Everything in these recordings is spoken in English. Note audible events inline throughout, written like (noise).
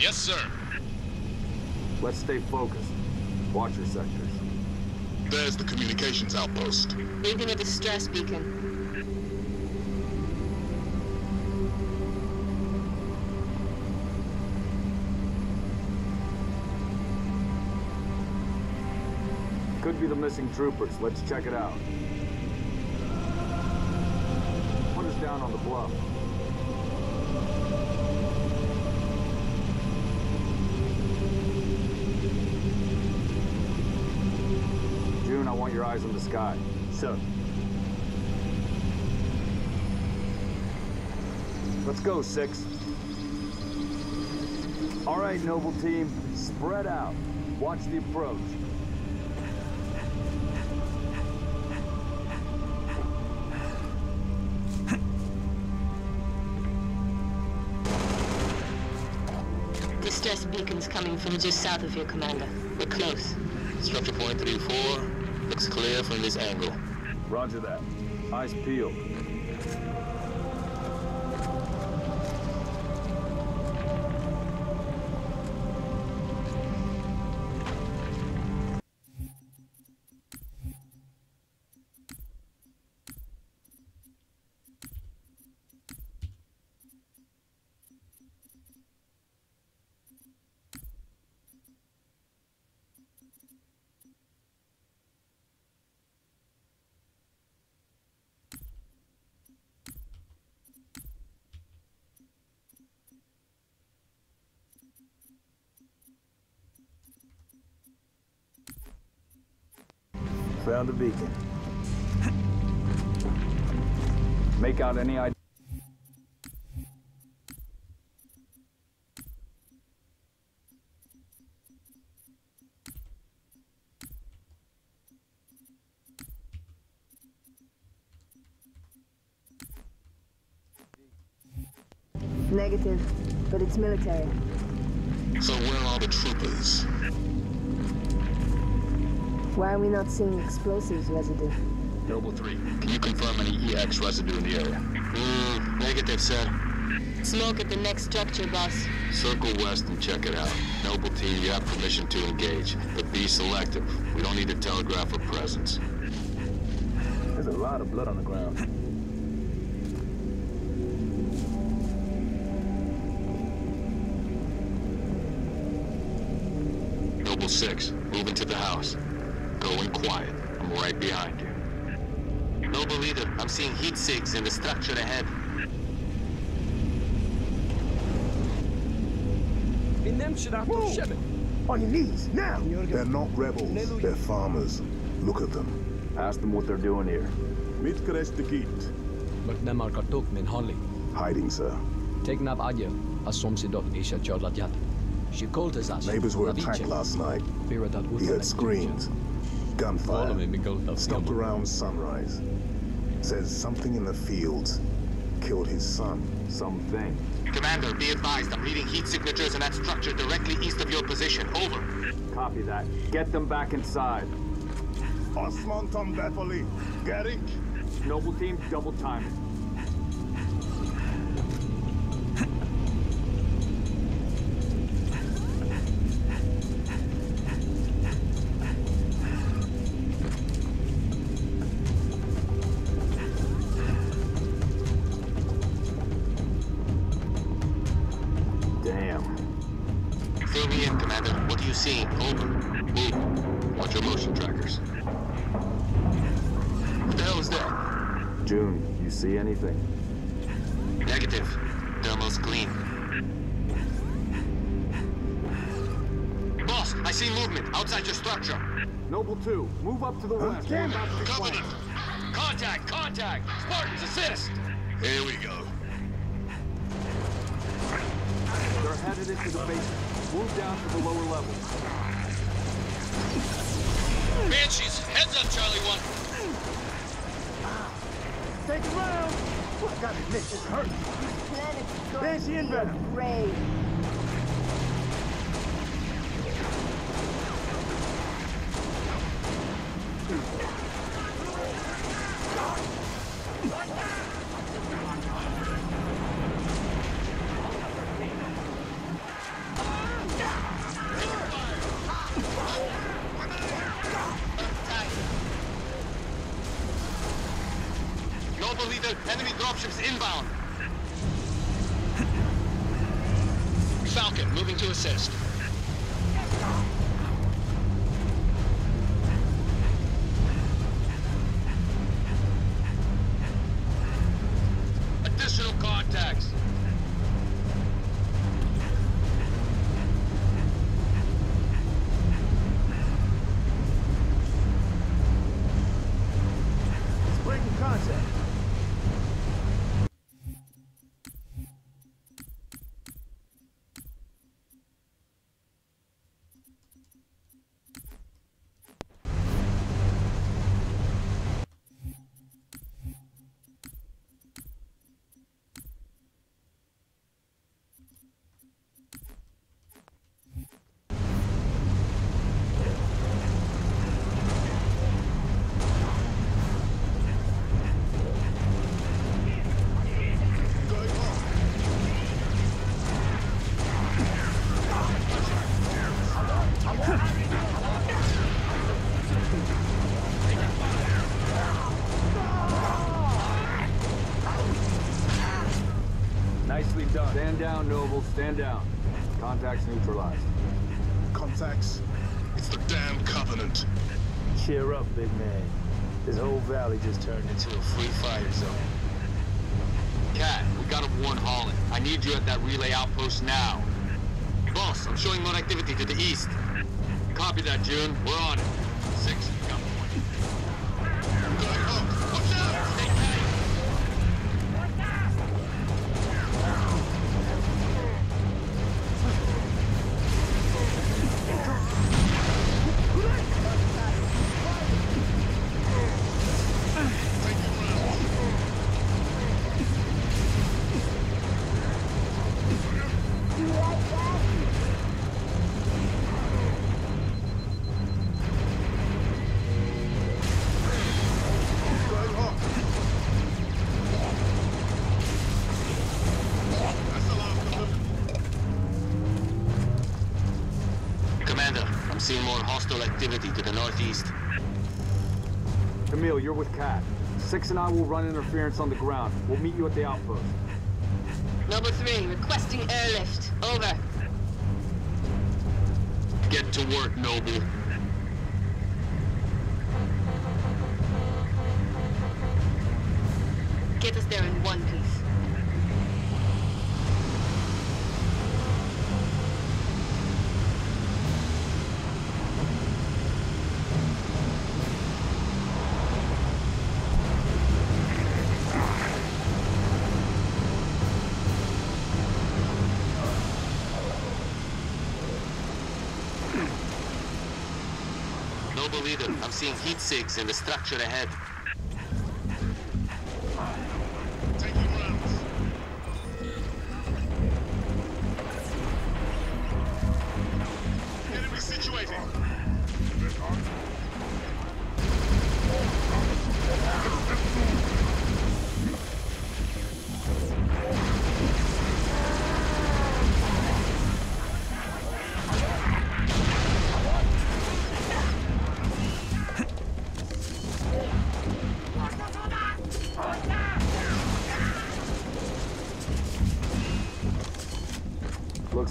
Yes, sir. Let's stay focused. Watch your sectors. There's the communications outpost. Reading a distress beacon. Could be the missing troopers. Let's check it out. One is down on the bluff. Jun, I want your eyes on the sky. So, Let's go, Six. All right, Noble Team, spread out. Watch the approach. Distress beacon's coming from just south of here, Commander. We're close. Structure point three four looks clear from this angle. Roger that. Eyes peeled. Found a beacon. Make out any idea? Negative, but it's military. So where are the troopers? Why are we not seeing explosives residue? Noble 3, can you confirm any EX residue in the area? Hmm, negative, sir. Smoke at the next structure, boss. Circle west and check it out. Noble team, you have permission to engage, but be selective. We don't need to telegraph our presence. There's a lot of blood on the ground. Noble 6, move into the house. Go in quiet. I'm right behind you. Noble leader, I'm seeing heat sigs in the structure ahead. On your knees, now! They're not rebels, they're farmers. Look at them. Ask them what they're doing here. Bậc Nam Mar Kartuk min Holly. Hiding, sir. Take Nav Adya, as som dot Isha Chodladyat. She called us as Neighbors were attacked last night. He heard screams, gunfire. Stopped around sunrise. Says something in the fields killed his son. Something. Commander, be advised, I'm reading heat signatures in that structure directly east of your position. Over. Copy that. Get them back inside. Osman Tom Bethely. Garrick. Noble team, double time I see movement outside your structure. Noble 2, move up to the west. damn it. We're about to be Cover flanked. them! Contact! Contact! Spartans, assist! Here we go. They're headed into the basement. Move down to the lower level. Banshees, heads up, Charlie 1. Take it round! I gotta admit, this hurts. Banshee inbound. Raid. Commander, inbound. Falcon, moving to assist. Nicely done. Stand down, Noble. Stand down. Contacts neutralized. Contacts? It's the damn Covenant. Cheer up, big man. This whole valley just turned into a free fire zone. Kat, we gotta warn Holland. I need you at that relay outpost now. Boss, I'm showing more activity to the east. Copy that, Jun. We're on it. Northeast. Camille, you're with Kat. Six and I will run interference on the ground. We'll meet you at the outpost. Noble 3, requesting airlift. Over. Get to work, Noble. Get us there in one piece. Sigs in the structure ahead.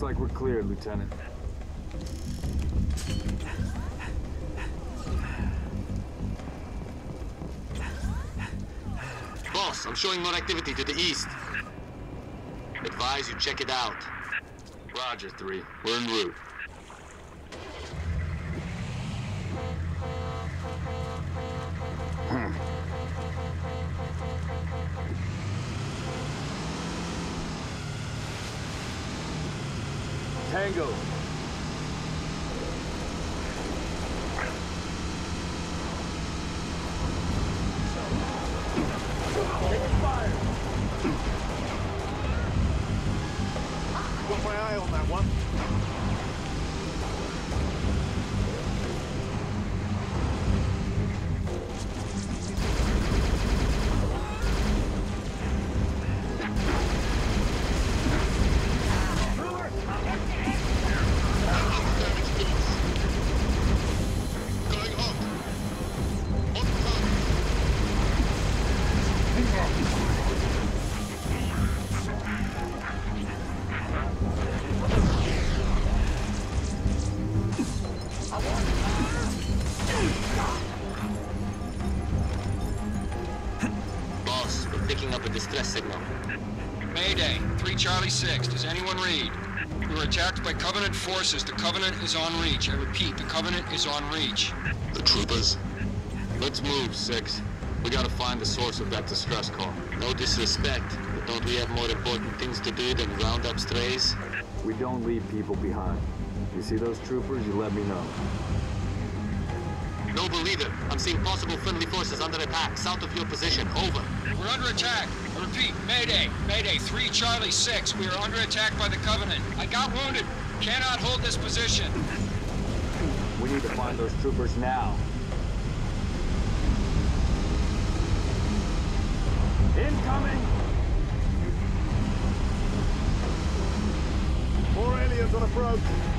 Looks like we're cleared, Lieutenant. Boss, I'm showing more activity to the east. Advise you check it out. Roger, 3. We're en route. Tango. Covenant forces. The Covenant is on Reach. I repeat, the Covenant is on Reach. The troopers? Let's move, Six. We gotta find the source of that distress call. No disrespect, but don't we have more important things to do than round up strays? We don't leave people behind. You see those troopers, you let me know. Noble leader, I'm seeing possible friendly forces under attack south of your position. Over. We're under attack. I repeat, Mayday, Mayday, 3 Charlie 6. We are under attack by the Covenant. I got wounded. Cannot hold this position. We need to find those troopers now. Incoming! More aliens on approach.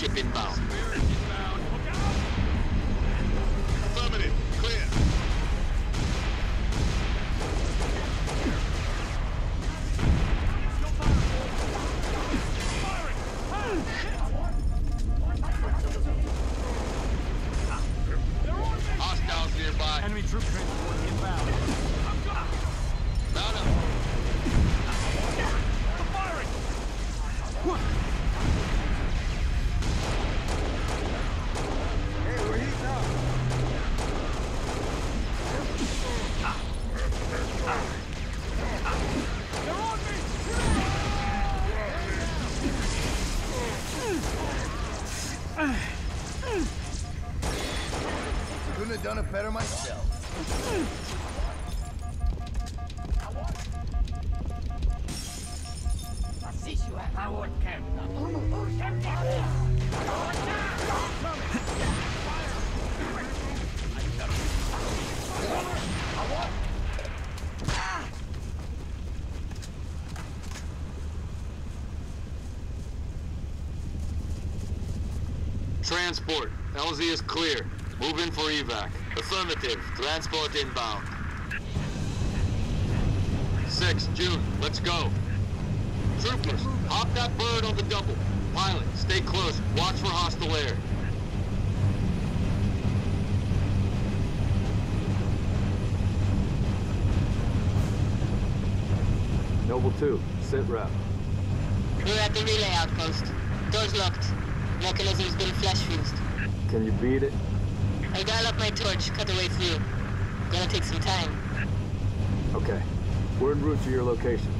Dropship inbound. Better myself. Transport. LZ is clear. Move in for evac. Affirmative. Transport inbound. Six, Jun, let's go. Troopers, hop that bird on the double. Pilot, stay close. Watch for hostile air. Noble 2, sit rep. We're at the relay outpost. Doors locked. Mechanism's been flash fused. Can you beat it? I dial up my torch, cut the way through. Gonna take some time. Okay. We're en route to your location.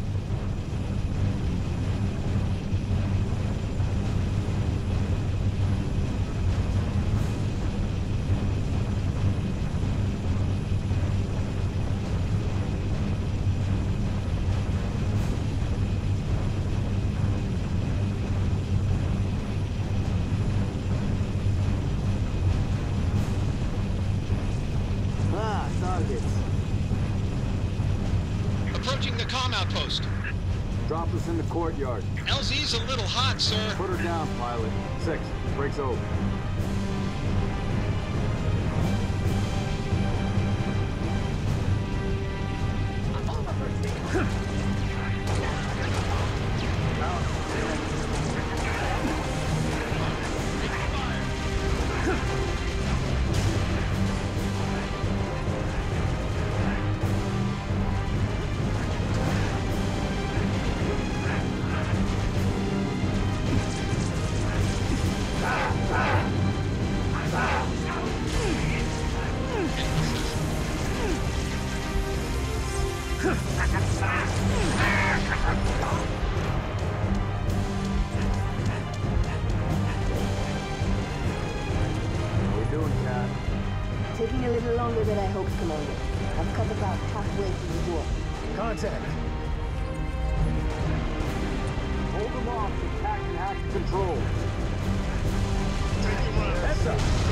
Ah, targets. Approaching the comm outpost. Drop us in the courtyard. LZ's a little hot, sir. Put her down, pilot. Six, breaks over. Control. Heads up.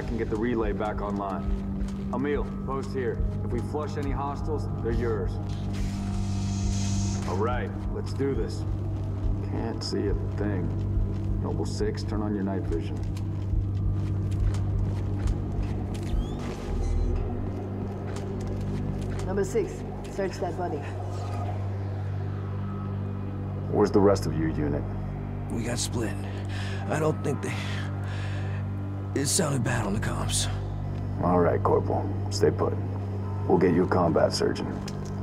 There, Kat can get the relay back online. Emile, post here. If we flush any hostiles, they're yours. All right, let's do this. Can't see a thing. Noble 6, turn on your night vision. Number six, search that body. Where's the rest of your unit? We got split. I don't think they... It sounded bad on the comms. All right, Corporal. Stay put. We'll get you a combat surgeon.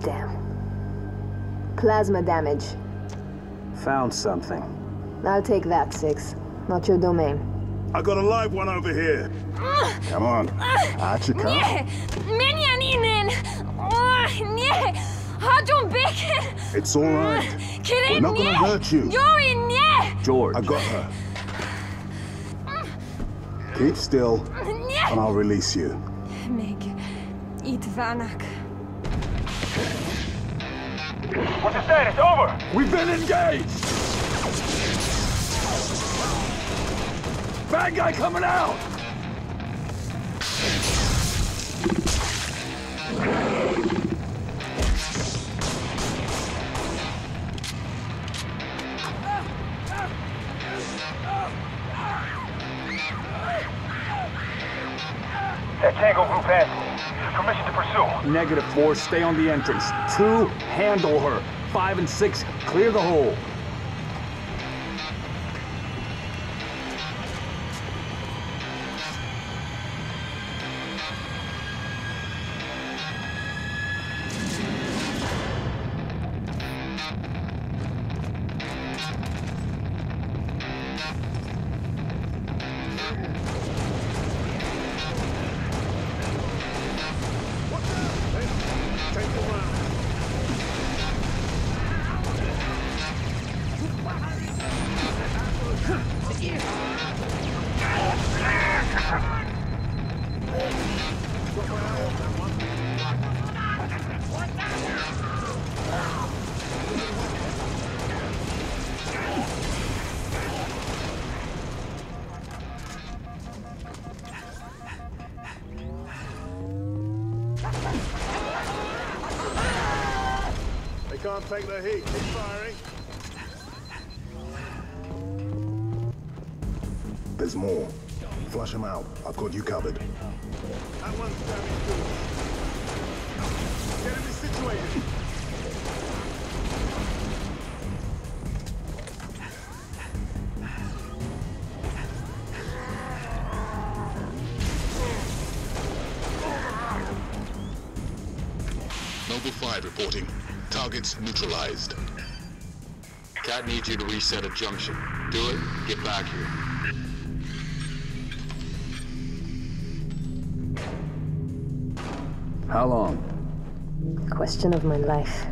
Damn. Plasma damage. Found something. I'll take that, Six. Not your domain. I got a live one over here. Come on. Out you come. Nie! Menianinen! Oh, nie! Hadon Bacon! It's all right. Kirin, We're not gonna hurt you. Yori, nie! George. I got her. Keep still, Nie! and I'll release you. Meg, eat Vanak. What's the status? Over. We've been engaged! Bad guy coming out! Negative four, stay on the entrance. Two, handle her. Five and six, clear the hole. Take the heat. Keep firing. There's more. Flush them out. I've got you covered. That one's damaged. Get him situated. Targets neutralized. Kat needs you to reset a junction. Do it, get back here. How long? Question of my life.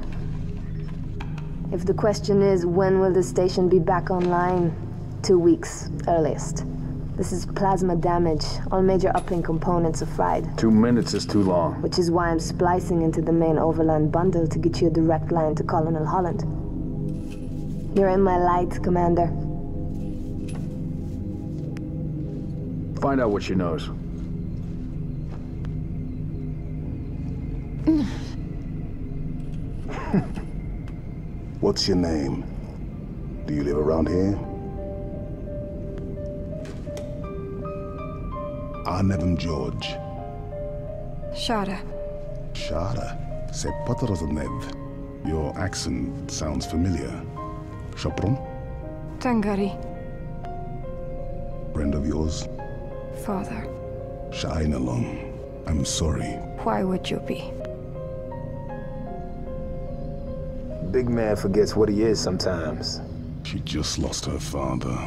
If the question is, when will the station be back online? Two weeks, earliest. This is plasma damage. All major uplink components are fried. Two minutes is too long. Which is why I'm splicing into the main overland bundle to get you a direct line to Colonel Holland. You're in my light, Commander. Find out what she knows. (laughs) What's your name? Do you live around here? Arnevin George. Shada. Shada? C'est pas Nev. Your accent sounds familiar. Chopron? Tangari. Friend of yours? Father. Shainalong. I'm sorry. Why would you be? Big man forgets what he is sometimes. She just lost her father.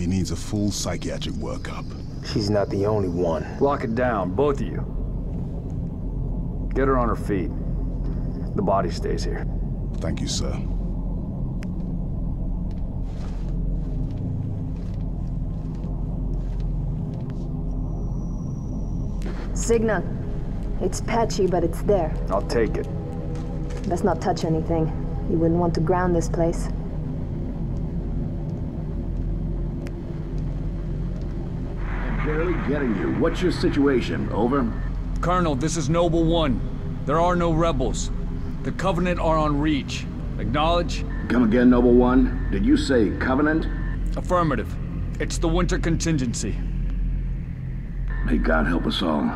She needs a full psychiatric workup. She's not the only one. Lock it down, both of you. Get her on her feet. The body stays here. Thank you, sir. Signal. It's patchy, but it's there. I'll take it. Best not touch anything. You wouldn't want to ground this place. Barely getting you. What's your situation? Over? Colonel, this is Noble One. There are no rebels. The Covenant are on Reach. Acknowledge? Come again, Noble One. Did you say Covenant? Affirmative. It's the winter contingency. May God help us all.